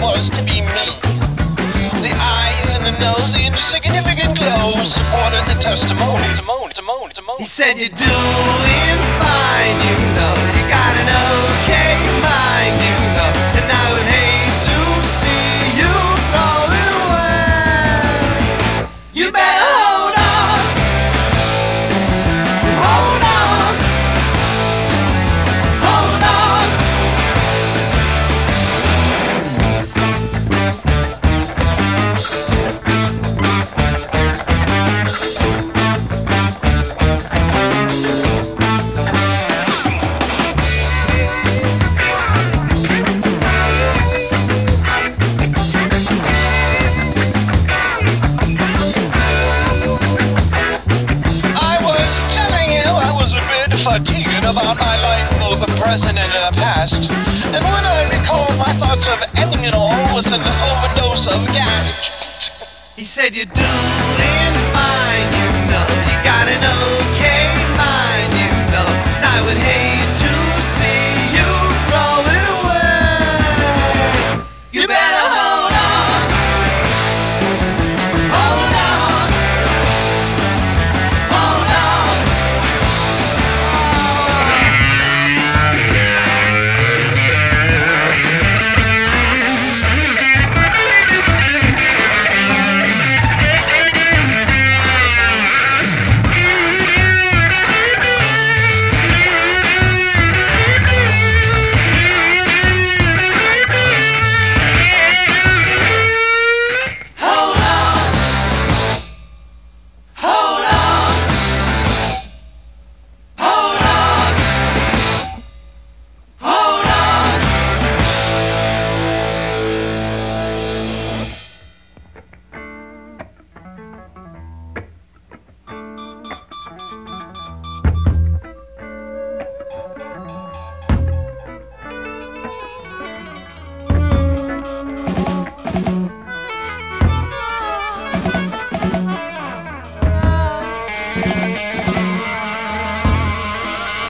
was to be me. The eyes and the nose, the insignificant glow supported the testimony. He said you're doing fatigued about my life, both the present and the past. And when I recalled my thoughts of ending it all with an overdose of gas. He said you're doing fine,